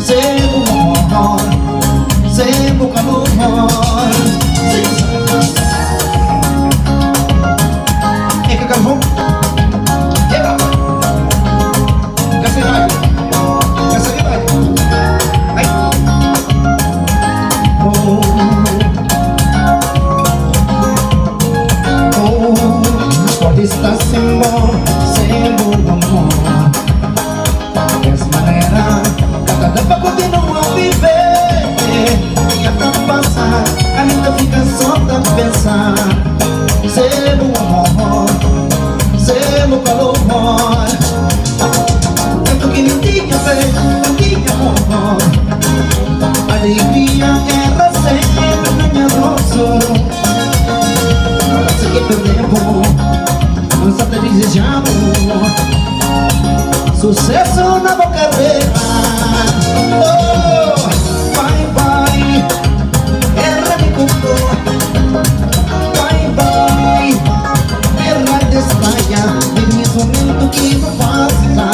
Sebo kaluhon Eh kakalhon Eba Kasih lagi Kasih lagi Ay Oh. Oh. Pode estar perdemos Nós até desejamos Sucesso na boa carreira Oh, vai, vai. Ela me contou. Vai, vai. Ela desmaia. Nesse momento que não passa.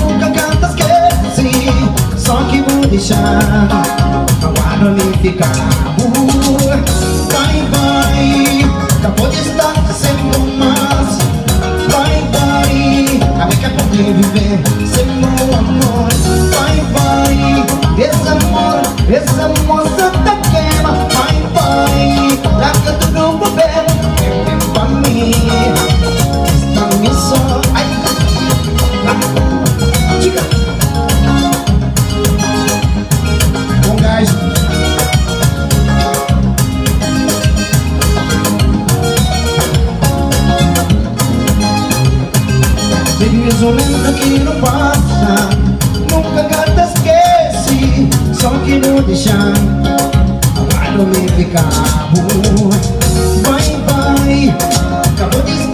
Nunca canta, esquece. Só que vou deixar Agora me ficar Vai, vai mim Diz um lento que não passa Nunca gata esquece Só que não deixar Vai não me ficar Vai, vai Acabou de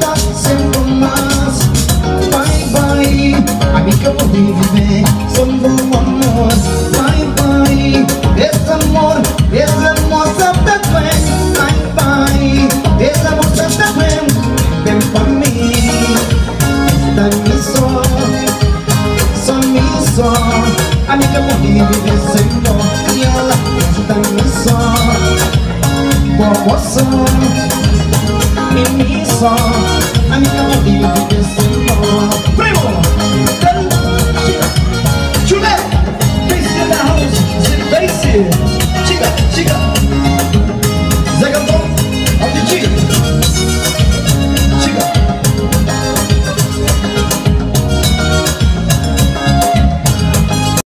só. Amiga, morri viver sem dó? E ela dá-me só. Boa som E me só. Amiga, morri viver sem!